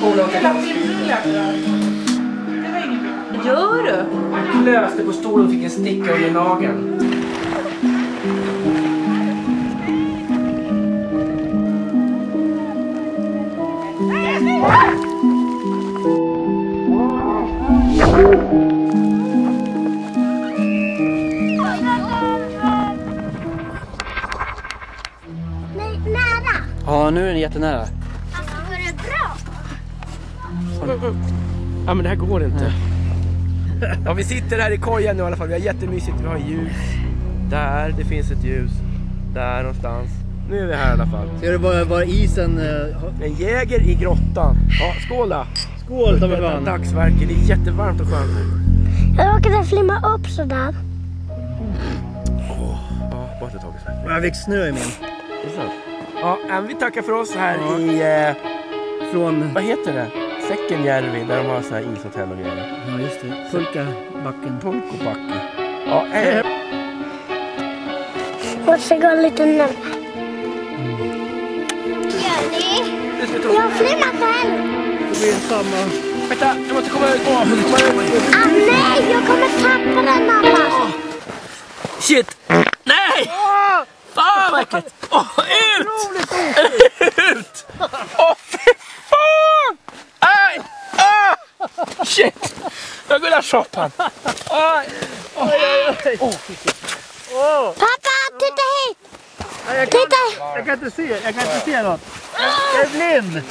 Vad gör du? Jag klöste på stolen och fick en sticka under nageln. Nej, nära. Ja, nu är den jättenära. Ja men det här går inte. Ja vi sitter här i korgen nu i alla fall. Vi har jättemysigt. Vi har ljus. Där, det finns ett ljus. Där någonstans. Nu är vi här i alla fall. Ser du var, var isen... Uh, En jäger i grottan. Ja, skål då! skål ta mig fan. dagsverke. Det är jättevarmt och skönt nu. Jag råkade flimma upp sådär. Ja, bara ett tag i Jag fick snö i min. Det är sant. Ja, men vi tackar för oss här Ja. i, eh, Från... vad heter det? Säckenjärvi där de har så här ishotell och grejer. Ja just det. Pulkabacken. Pulkopacki. Ja, eh, Måste gå lite närmare. Jag flimmar själv. Det blir samma... Vänta, jag måste komma ut. Åh, komma ut. Ah, nej, jag kommer tappa den annars. Shit! Nej! Fan vad äckligt! Åh, ut! Ut! Åh, fy fan! Aj! Ah! Shit! Jag går där shoppan. Aj! Pappa, titta hit. Nej, jag, kan, Titta. jag kan inte se. Jag kan inte se något. Jag är blind.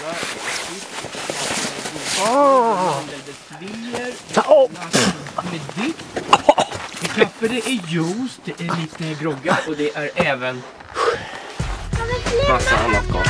Ta upp! Med. Kaffe, det är juice, det är lite groggar och det är även massa annat gott.